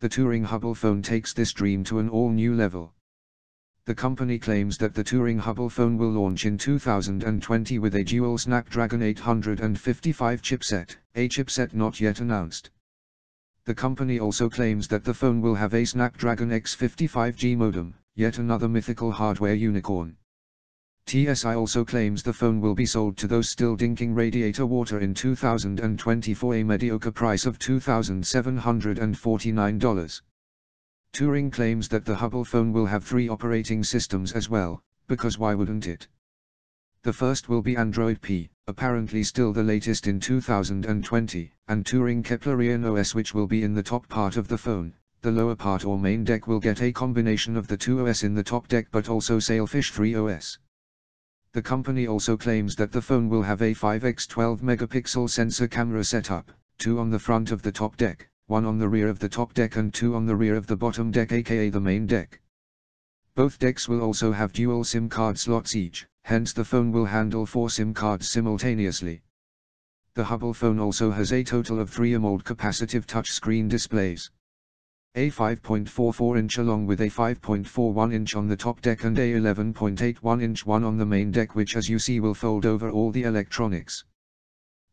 the Turing Hubble phone takes this dream to an all-new level. The company claims that the Turing Hubble phone will launch in 2020 with a dual Snapdragon 855 chipset, a chipset not yet announced. The company also claims that the phone will have a Snapdragon X55G modem, yet another mythical hardware unicorn. TSI also claims the phone will be sold to those still dinking radiator water in 2020 for a mediocre price of $2,749. Turing claims that the Hubble phone will have three operating systems as well, because why wouldn't it? The first will be Android P, apparently still the latest in 2020, and Turing Keplerian OS which will be in the top part of the phone. The lower part or main deck will get a combination of the two OS in the top deck but also Sailfish 3 OS. The company also claims that the phone will have a 5x 12 megapixel sensor camera setup, two on the front of the top deck, one on the rear of the top deck and two on the rear of the bottom deck aka the main deck. Both decks will also have dual SIM card slots each, hence the phone will handle four SIM cards simultaneously. The Hubble phone also has a total of three AMOLED capacitive touchscreen displays. A 5.44 inch along with a 5.41 inch on the top deck and a 11.81 inch one on the main deck which as you see will fold over all the electronics.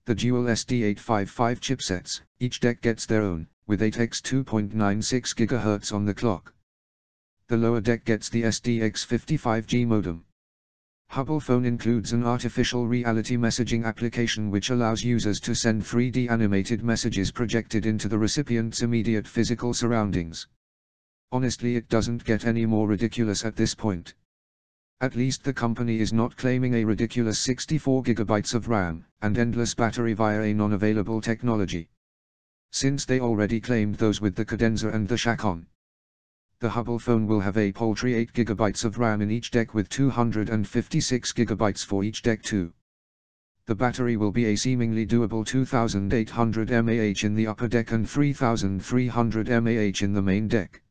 The dual SD855 chipsets, each deck gets their own, with 8x 2.96 GHz on the clock. The lower deck gets the SDX55G modem. Hubble phone includes an artificial reality messaging application which allows users to send 3D animated messages projected into the recipient's immediate physical surroundings. Honestly it doesn't get any more ridiculous at this point. At least the company is not claiming a ridiculous 64 GB of RAM, and endless battery via a non-available technology. Since they already claimed those with the Cadenza and the Chaconne. The Hubble phone will have a paltry 8 GB of RAM in each deck with 256 GB for each deck too. The battery will be a seemingly doable 2800 mAh in the upper deck and 3300 mAh in the main deck.